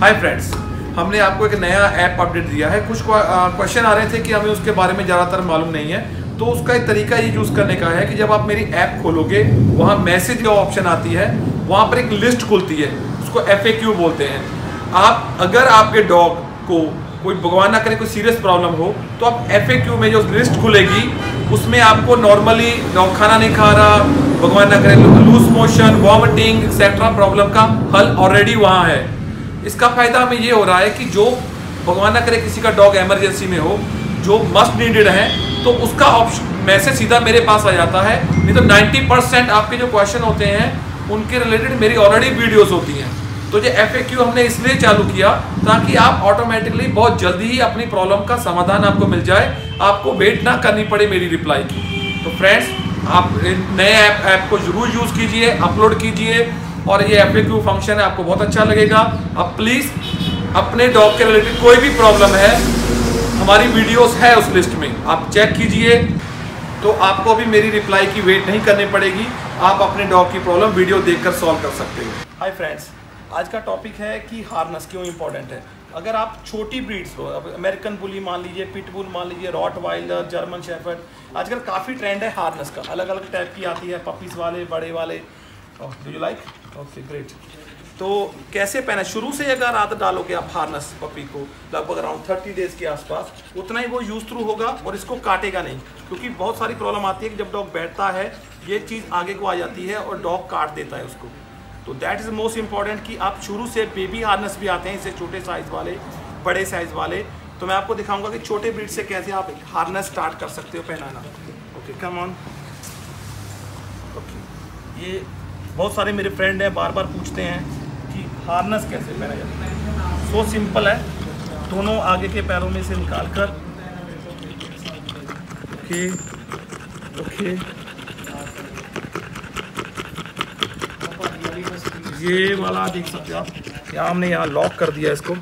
Hi friends हमने आपको एक नया ऐप अपडेट दिया है। कुछ क्वेश्चन आ रहे थे कि हमें उसके बारे में ज़्यादातर मालूम नहीं है। तो उसका एक तरीका ये यूज़ करने का है कि जब आप मेरी ऐप खोलोगे, वहाँ मैसेज का ऑप्शन आती है। वहाँ पर एक लिस्ट खुलती है, उसको एफएक्यू बोलते हैं। आप, अगर आपके डॉग को कोई भगवान ना करे, कोई सीरियस प्रॉब्लम हो तो आप FAQ में जो लिस्ट खुलेगी, उसमें आपको नॉर्मली डॉग खाना नहीं खा रहा, भगवान ना करे loose motion vomiting etcetera problem का हल ऑलरेडी वहाँ है। इसका फ़ायदा हमें ये हो रहा है कि जो भगवान ना करे किसी का डॉग एमरजेंसी में हो, जो मस्ट नीडेड है तो उसका ऑप्शन मैसेज सीधा मेरे पास आ जाता है। नहीं तो 90 परसेंट आपके जो क्वेश्चन होते हैं, उनके रिलेटेड मेरी ऑलरेडी वीडियोस होती हैं। तो ये एफएक्यू हमने इसलिए चालू किया ताकि आप ऑटोमेटिकली बहुत जल्दी ही अपनी प्रॉब्लम का समाधान आपको मिल जाए। आपको वेट ना करनी पड़े मेरी रिप्लाई की। तो फ्रेंड्स आप नए ऐप ऐप को ज़रूर यूज़ कीजिए अपलोड कीजिए। और ये एफएक्यू फ़ंक्शन है, आपको बहुत अच्छा लगेगा। अब प्लीज़ अपने डॉग के रिलेटेड कोई भी प्रॉब्लम है, हमारी वीडियोस है उस लिस्ट में। आप चेक कीजिए। तो आपको भी मेरी रिप्लाई की वेट नहीं करनी पड़ेगी। आप अपने डॉग की प्रॉब्लम वीडियो देखकर सॉल्व कर सकते हो। हाय फ्रेंड्स आज का टॉपिक है कि हार्नस क्यों इंपॉर्टेंट है? अगर आप छोटी ब्रीड्स हो, अब अमेरिकन बुली मान लीजिए पिटबुल मान लीजिए रॉट वाइल्डर जर्मन शेफर्ड आजकल काफ़ी ट्रेंड है हार्नस का। अलग अलग टाइप की आती है पपीज़ वाले, बड़े वाले। Do you like okay great तो कैसे पहना? शुरू से अगर आदत डालोगे आप हार्नस पपी को, लगभग अराउंड थर्टी डेज़ के आसपास, उतना ही वो यूज़ थ्रू होगा और इसको काटेगा नहीं। क्योंकि बहुत सारी प्रॉब्लम आती है कि जब डॉग बैठता है, ये चीज़ आगे को आ जाती है और डॉग काट देता है उसको। तो दैट इज़ मोस्ट इंपॉर्टेंट कि आप शुरू से बेबी हार्नस भी आते हैं, इसे छोटे साइज़ वाले, बड़े साइज़ वाले। तो मैं आपको दिखाऊँगा कि छोटे ब्रीड से कैसे आप हार्नस स्टार्ट कर सकते हो पहनाना। ओके कम ऑन ओके ये बहुत सारे मेरे फ्रेंड हैं बार बार पूछते हैं कि हार्नस कैसे पहना जाता है। सो सिंपल है। दोनों आगे के पैरों में से निकाल कर ओके ओके। ये वाला देख सकते हो आप। यहाँ हमने यहाँ लॉक कर दिया इसको।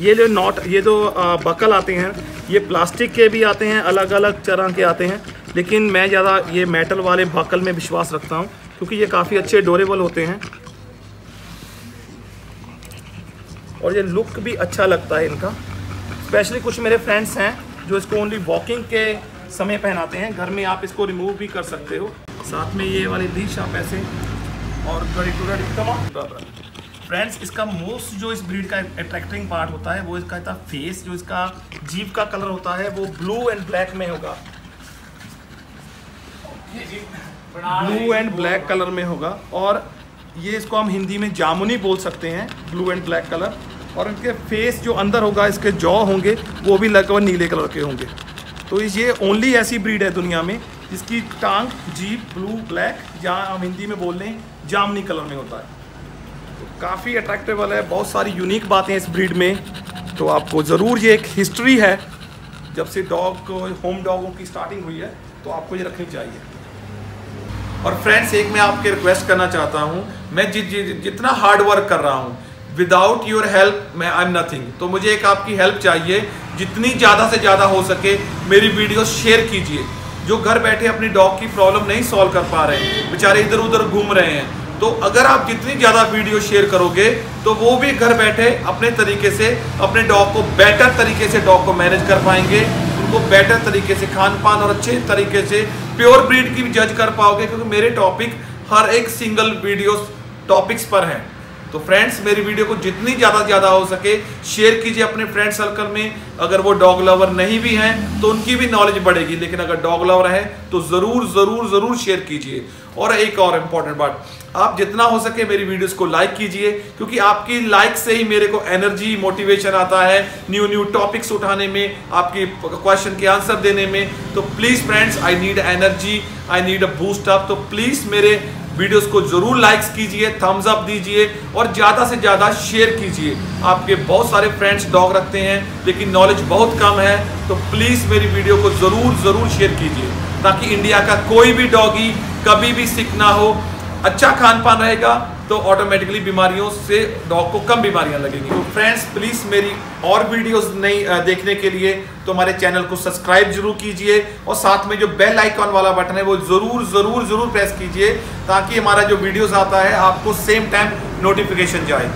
ये जो नॉट ये जो बकल आते हैं, ये प्लास्टिक के भी आते हैं अलग अलग तरह के आते हैं। लेकिन मैं ज़्यादा ये मेटल वाले बकल में विश्वास रखता हूँ। क्योंकि ये काफ़ी अच्छे डोरेबल होते हैं। और ये लुक भी अच्छा लगता है इनका। स्पेशली कुछ मेरे फ्रेंड्स हैं जो इसको ओनली वॉकिंग के समय पहनाते हैं। घर में आप इसको रिमूव भी कर सकते हो। साथ में ये वाली लीश आप ऐसे। और गड़ी टू फ्रेंड्स इसका मोस्ट जो इस ब्रीड का अट्रैक्टिंग पार्ट होता है, वो इसका फेस जो इसका जीव का कलर होता है, वो ब्लू एंड ब्लैक में होगा। ब्लू एंड ब्लैक कलर में होगा। और ये इसको हम हिंदी में जामुनी बोल सकते हैं ब्लू एंड ब्लैक कलर और इनके फेस जो अंदर होगा इसके जॉ होंगे वो भी लगभग नीले कलर के होंगे। तो ये ओनली ऐसी ब्रीड है दुनिया में जिसकी टांग जीप ब्लू ब्लैक जहाँ हम हिंदी में बोल लें जामनी कलर में होता है। तो काफ़ी अट्रैक्टिव है बहुत सारी यूनिक बातें इस ब्रीड में। तो आपको ज़रूर ये एक हिस्ट्री है। जब से डॉग होम डॉगों की स्टार्टिंग हुई है तो आपको ये रखनी चाहिए। और फ्रेंड्स एक मैं आपके रिक्वेस्ट करना चाहता हूँ। मैं जि, जि, जितना हार्ड वर्क कर रहा हूँ विदाउट योर हेल्प मैं आई एम नथिंग तो मुझे एक आपकी हेल्प चाहिए। जितनी ज़्यादा से ज़्यादा हो सके मेरी वीडियो शेयर कीजिए। जो घर बैठे अपनी डॉग की प्रॉब्लम नहीं सॉल्व कर पा रहे हैं बेचारे इधर उधर घूम रहे हैं तो अगर आप जितनी ज़्यादा वीडियो शेयर करोगे तो वो भी घर बैठे अपने तरीके से अपने डॉग को बेटर तरीके से डॉग को मैनेज कर पाएँगे। उनको बेटर तरीके से खान पान और अच्छे तरीके से प्योर ब्रीड की भी जज कर पाओगे, क्योंकि मेरे टॉपिक हर एक सिंगल वीडियो टॉपिक्स पर हैं। तो फ्रेंड्स मेरी वीडियो को जितनी ज़्यादा ज़्यादा हो सके शेयर कीजिए अपने फ्रेंड सर्कल में। अगर वो डॉग लवर नहीं भी हैं तो उनकी भी नॉलेज बढ़ेगी। लेकिन अगर डॉग लवर है तो ज़रूर ज़रूर ज़रूर शेयर कीजिए। और एक और इंपॉर्टेंट बात आप जितना हो सके मेरी वीडियोस को लाइक कीजिए, क्योंकि आपकी लाइक से ही मेरे को एनर्जी मोटिवेशन आता है न्यू न्यू टॉपिक्स उठाने में, आपकी क्वेश्चन के आंसर देने में। तो please friends I need energy I need a boost up तो प्लीज़ मेरे वीडियोस को ज़रूर लाइक्स कीजिए थम्स अप दीजिए और ज़्यादा से ज़्यादा शेयर कीजिए। आपके बहुत सारे फ्रेंड्स डॉग रखते हैं, लेकिन नॉलेज बहुत कम है तो प्लीज़ मेरी वीडियो को ज़रूर ज़रूर शेयर कीजिए, ताकि इंडिया का कोई भी डॉगी कभी भी सीखना ना हो। अच्छा खान पान रहेगा तो ऑटोमेटिकली बीमारियों से डॉग को कम बीमारियाँ लगेंगी। तो फ्रेंड्स प्लीज़ मेरी और वीडियोस नहीं देखने के लिए तो हमारे चैनल को सब्सक्राइब ज़रूर कीजिए और साथ में जो बेल आइकॉन वाला बटन है, वो ज़रूर ज़रूर ज़रूर प्रेस कीजिए ताकि हमारा जो वीडियोस आता है, आपको सेम टाइम नोटिफिकेशन जाए।